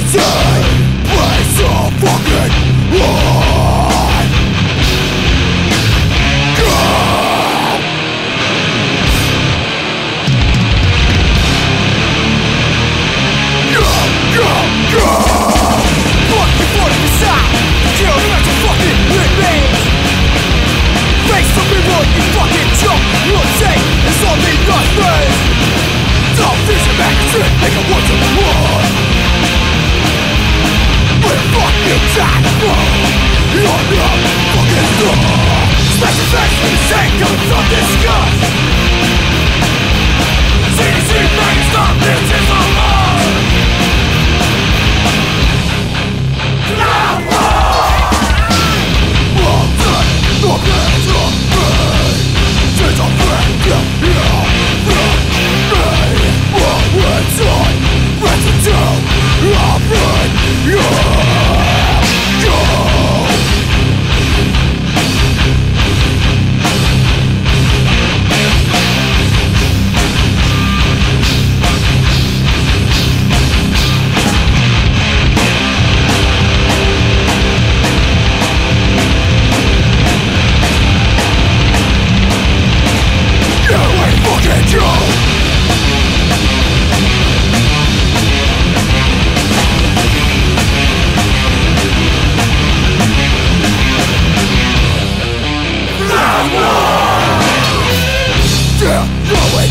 18 is a fucking lie Go! Go, go, go! Fuck before you decide You don't fucking with me Face the reward, you fucking jump You'll say it's only nothing Don't vision, a trick, make a word to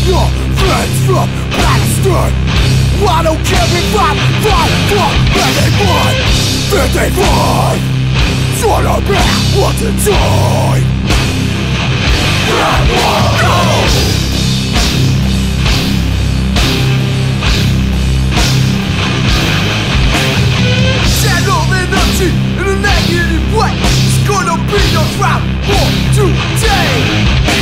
your friends from Pakistan. I don't care if I'm five for anyone? 55 Son of a what to die That one go! energy in a negative way. It's gonna be your round for today.